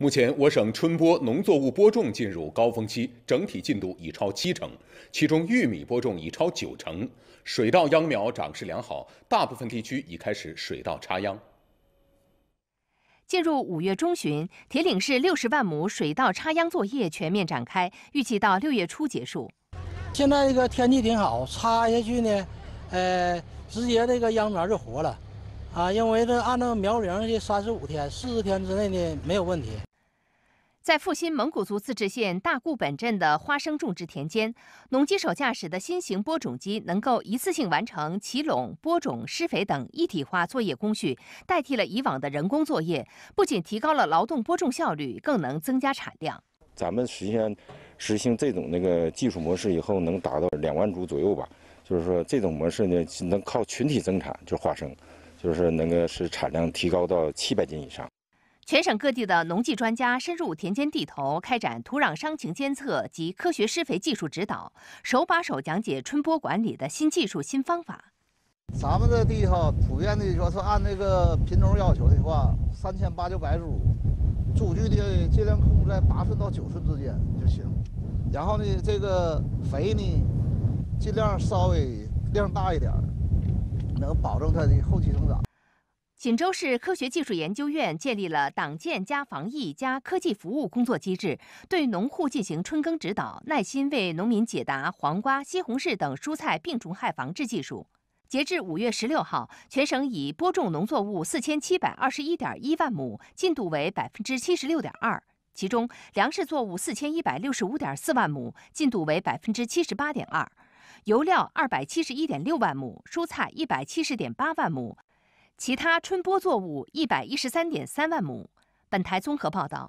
目前，我省春播农作物播种进入高峰期，整体进度已超七成，其中玉米播种已超九成，水稻秧苗长势良好，大部分地区已开始水稻插秧。进入五月中旬，铁岭市六十万亩水稻插秧作业全面展开，预计到六月初结束。现在这个天气挺好，插下去呢，呃，直接这个秧苗就活了，啊，因为这按照苗龄的三十五天、四十天之内呢没有问题。在阜新蒙古族自治县大固本镇的花生种植田间，农机手驾驶的新型播种机能够一次性完成起垄、播种、施肥等一体化作业工序，代替了以往的人工作业，不仅提高了劳动播种效率，更能增加产量。咱们实现实行这种那个技术模式以后，能达到两万株左右吧。就是说，这种模式呢，能靠群体增产，就是花生，就是能够使产量提高到七百斤以上。全省各地的农技专家深入田间地头，开展土壤伤情监测及科学施肥技术指导，手把手讲解春播管理的新技术新方法。咱们这地哈，普遍的说是按那个品种要求的话，三千八九百株，株距的尽量控制在八寸到九寸之间就行。然后呢，这个肥呢，尽量稍微量大一点，能保证它的后期生长。锦州市科学技术研究院建立了党建加防疫加科技服务工作机制，对农户进行春耕指导，耐心为农民解答黄瓜、西红柿等蔬菜病虫害防治技术。截至五月十六号，全省已播种农作物四千七百二十一点一万亩，进度为百分之七十六点二。其中，粮食作物四千一百六十五点四万亩，进度为百分之七十八点二；油料二百七十一点六万亩，蔬菜一百七十点八万亩。其他春播作物一百一十三点三万亩。本台综合报道。